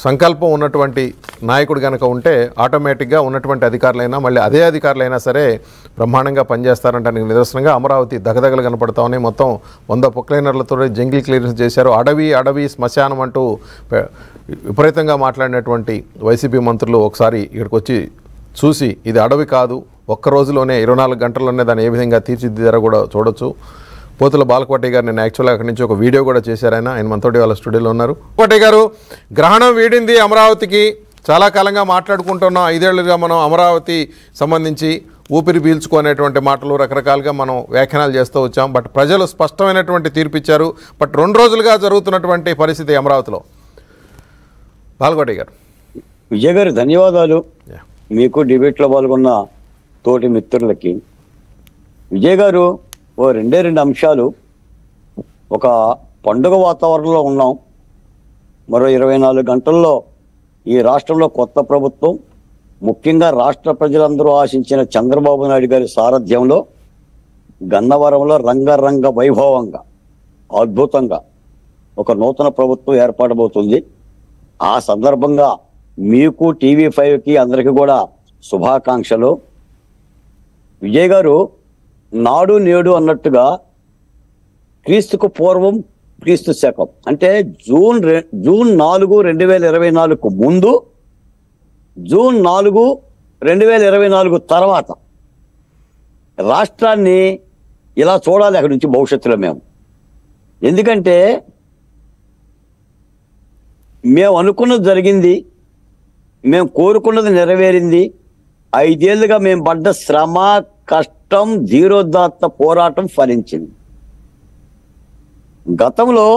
సంకల్పం ఉన్నటువంటి నాయకుడు కనుక ఉంటే ఆటోమేటిక్గా ఉన్నటువంటి అధికారులైనా మళ్ళీ అదే అధికారులైనా సరే బ్రహ్మాండంగా పనిచేస్తారంటానికి నిదర్శనంగా అమరావతి దగదగలు కనపడతా ఉన్నాయి. మొత్తం వంద పొక్లైనర్లతో జంగిల్ క్లియరెన్స్ చేశారు. అడవి అడవి శ్మశానం అంటూ విపరీతంగా మాట్లాడినటువంటి వైసీపీ మంత్రులు ఒకసారి ఇక్కడికి వచ్చి చూసి ఇది అడవి కాదు ఒక్క రోజులోనే ఇరవై నాలుగు గంటల్లోనే దాన్ని ఏ విధంగా తీర్చిదిద్దారో కూడా చూడొచ్చు. పోతుల బాలకోటి గారు నేను యాక్చువల్గా అక్కడి నుంచి ఒక వీడియో కూడా చేశారు. ఆయన ఆయన మనతోటి వాళ్ళ స్టూడియోలో ఉన్నారు. కోటి గారు గ్రహణం వీడింది అమరావతికి. చాలా కాలంగా మాట్లాడుకుంటున్నాం ఐదేళ్ళుగా మనం అమరావతి సంబంధించి ఊపిరి పీల్చుకునేటువంటి మాటలు రకరకాలుగా మనం వ్యాఖ్యానాలు చేస్తూ వచ్చాం. బట్ ప్రజలు స్పష్టమైనటువంటి తీర్పు ఇచ్చారు బట్ రెండు రోజులుగా జరుగుతున్నటువంటి పరిస్థితి అమరావతిలో. బాలకోటి గారు. విజయ్ గారు ధన్యవాదాలు. మీకు డిబేట్లో పాల్గొన్న తోటి మిత్రులకి. విజయ్ గారు ఓ రెండే రెండు అంశాలు. ఒక పండుగ వాతావరణంలో ఉన్నాం. మరో ఇరవై నాలుగు గంటల్లో ఈ రాష్ట్రంలో కొత్త ప్రభుత్వం ముఖ్యంగా రాష్ట్ర ప్రజలందరూ ఆశించిన చంద్రబాబు నాయుడు గారి సారథ్యంలో గన్నవరంలో రంగరంగ వైభవంగా అద్భుతంగా ఒక నూతన ప్రభుత్వం ఏర్పడబోతుంది. ఆ సందర్భంగా మీకు టీవీ ఫైవ్కి అందరికీ కూడా శుభాకాంక్షలు. విజయ్ గారు నాడు నేడు అన్నట్టుగా క్రీస్తుకు పూర్వం క్రీస్తు శకం. అంటే జూన్ రె జూన్ నాలుగు రెండు వేల ఇరవై నాలుగు ముందు జూన్ నాలుగు రెండు వేల ఇరవై నాలుగు తర్వాత రాష్ట్రాన్ని ఇలా చూడాలి అక్కడి నుంచి భవిష్యత్తులో మేము. ఎందుకంటే మేము అనుకున్నది జరిగింది మేము కోరుకున్నది నెరవేరింది ఐదేళ్ళుగా మేము పడ్డ శ్రమ కష్ట మొత్తం ధీరోదాత్త పోరాటం ఫలించింది. గతంలో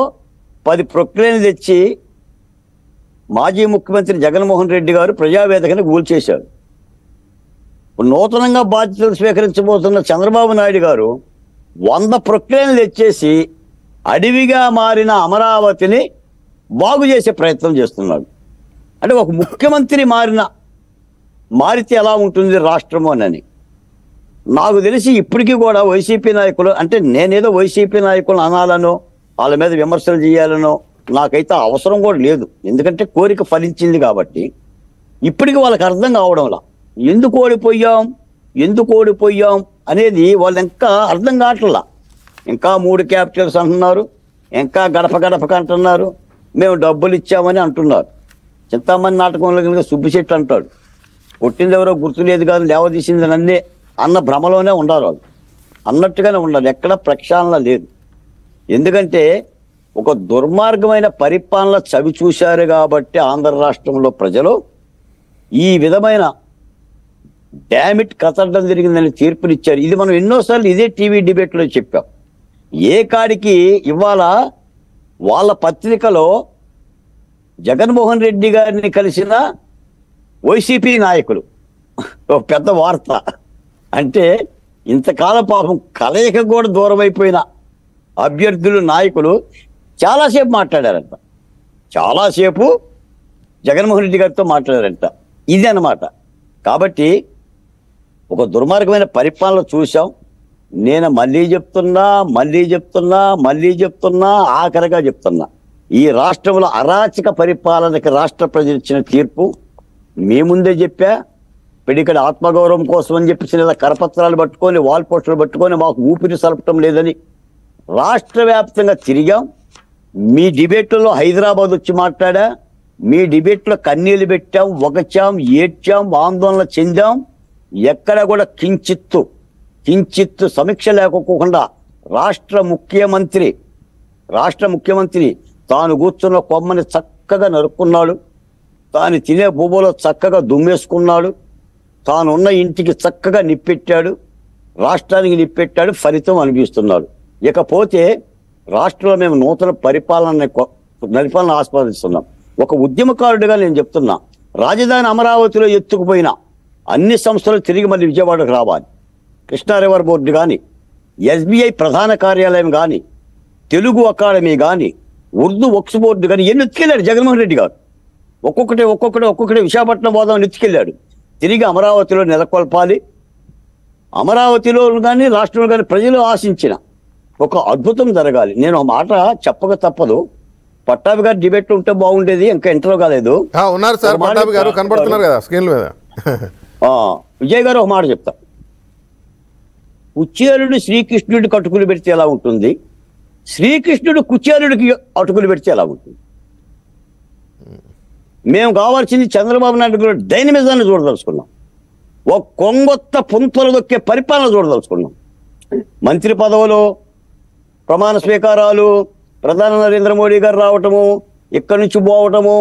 పది ప్రక్రియలు తెచ్చి మాజీ ముఖ్యమంత్రి జగన్మోహన్ రెడ్డి గారు ప్రజావేదికను కూల్చేశారు నూతనంగా బాధ్యతలు స్వీకరించబోతున్న చంద్రబాబు నాయుడు గారు వంద ప్రక్రియలు తెచ్చేసి అడవిగా మారిన అమరావతిని బాగు చేసే ప్రయత్నం చేస్తున్నాడు. అంటే ఒక ముఖ్యమంత్రి మారిన మారితే ఎలా ఉంటుంది రాష్ట్రము అని. నాకు తెలిసి ఇప్పటికీ కూడా వైసీపీ నాయకులు అంటే నేనేదో వైసీపీ నాయకులు అనాలనో వాళ్ళ మీద విమర్శలు చేయాలనో నాకైతే అవసరం కూడా లేదు. ఎందుకంటే కోరిక ఫలించింది కాబట్టి. ఇప్పటికి వాళ్ళకి అర్థం కావడంలా. ఎందుకు ఓడిపోయాం? ఎందుకు ఓడిపోయాం? అనేది వాళ్ళు ఇంకా అర్థం కావట్లా. ఇంకా మూడు క్యాపిటల్స్ అంటున్నారు. ఇంకా గడప గడపక అంటున్నారు. మేము డబ్బులు ఇచ్చామని అంటున్నారు. చింతామణి నాటకంలో కనుక సుబ్బిశెట్టి అంటాడు. కొట్టింది ఎవరో గుర్తులేదు కాదు లేవదీసింది నన్నే. అన్న భ్రమలోనే ఉండాలి వాళ్ళు. అన్నట్టుగానే ఉండాలి. ఎక్కడ ప్రక్షాళన లేదు. ఎందుకంటే ఒక దుర్మార్గమైన పరిపాలన చవి చూశారు కాబట్టి ఆంధ్ర రాష్ట్రంలో ప్రజలు ఈ విధమైన డ్యామిట్ కథడం జరిగిందని తీర్పునిచ్చారు. ఇది మనం ఎన్నోసార్లు ఇదే టీవీ డిబేట్లో చెప్పాం. ఏ కాడికి ఇవాళ వాళ్ళ పత్రికలో జగన్మోహన్ రెడ్డి గారిని కలిసిన వైసీపీ నాయకులు. ఒక పెద్ద వార్త. అంటే ఇంతకాల పాపం కలయిక కూడా దూరం అయిపోయిన అభ్యర్థులు నాయకులు చాలాసేపు మాట్లాడారంట. చాలాసేపు జగన్మోహన్ రెడ్డి గారితో మాట్లాడారంట. ఇది అన్నమాట. కాబట్టి ఒక దుర్మార్గమైన పరిపాలన చూసాం నేను మళ్ళీ చెప్తున్నా మళ్ళీ చెప్తున్నా మళ్ళీ చెప్తున్నా ఆఖరిగా చెప్తున్నా. ఈ రాష్ట్రంలో అరాచక పరిపాలనకి రాష్ట్ర ప్రజలు ఇచ్చిన తీర్పు మీ ముందే చెప్పా ఇక్కడ ఆత్మగౌరవం కోసం అని చెప్పేసి లేదా కరపత్రాలు పట్టుకొని వాల్ పోస్టర్లు పట్టుకొని మాకు ఊపిరి సలపటం లేదని రాష్ట్ర వ్యాప్తంగా తిరిగాం. మీ డిబేట్లలో హైదరాబాద్ వచ్చి మాట్లాడా. మీ డిబేట్లో కన్నీళ్ళు పెట్టాం ఒకచాం ఏడ్చాం ఆందోళన చెందాం. ఎక్కడ కూడా కించిత్తు కించిత్తు సమీక్ష లేకోకుండా రాష్ట్ర ముఖ్యమంత్రి రాష్ట్ర ముఖ్యమంత్రి తాను కూర్చున్న కొమ్మని చక్కగా నరుక్కున్నాడు. తాను తినే భూములో చక్కగా దుమ్మేసుకున్నాడు. తానున్న ఇంటికి చక్కగా నిప్పెట్టాడు రాష్ట్రానికి నిప్పెట్టాడు ఫలితం అనిపిస్తున్నాడు ఇకపోతే రాష్ట్రంలో మేము నూతన పరిపాలన పరిపాలన ఆస్వాదిస్తున్నాం. ఒక ఉద్యమకారుడిగా నేను చెప్తున్నా రాజధాని అమరావతిలో ఎత్తుకుపోయిన అన్ని సంస్థలు తిరిగి మళ్ళీ విజయవాడకు రావాలి. కృష్ణా రివర్ బోర్డు కానీ ఎస్బీఐ ప్రధాన కార్యాలయం కానీ తెలుగు అకాడమీ కానీ ఉర్దూ వక్స్ బోర్డు కానీ ఎన్ని ఎత్తుకెళ్ళాడు జగన్మోహన్ రెడ్డి గారు. ఒక్కొక్కటి ఒక్కొక్కటి ఒక్కొక్కటి విశాఖపట్నం పోదామని ఎత్తుకెళ్ళాడు. తిరిగి అమరావతిలో నెలకొల్పాలి. అమరావతిలో కానీ రాష్ట్రంలో కానీ ప్రజలు ఆశించిన ఒక అద్భుతం జరగాలి. నేను ఒక మాట చెప్పక తప్పదు. పట్టాభి గారు డిబేట్ ఉంటే బాగుండేది ఇంకా ఇంటర్లో కాలేదు. ఆ, ఉన్నారు సార్ ఒక మాట పట్టాభి గారు చెప్తా. కనపడుతున్నారు కదా స్క్రీన్ మీద. ఆ, విజయ్ గారు ఒక మాట చెప్తా. కుచేలుడు శ్రీకృష్ణుడి కటుకులు పెడితే ఎలా ఉంటుంది? శ్రీకృష్ణుడు కుచేలుడికి అటుకులు పెడితే ఎలా ఉంటుంది? మేము కావాల్సింది చంద్రబాబు నాయుడు గారు డైనమిజాన్ని చూడదలుచుకున్నాం. ఒక కొంగొత్త పుంతలు దొక్కే పరిపాలన చూడదలుచుకున్నాం. మంత్రి పదవులు ప్రమాణ స్వీకారాలు ప్రధాని నరేంద్ర మోడీ గారు రావటము ఇక్కడి నుంచి పోవటము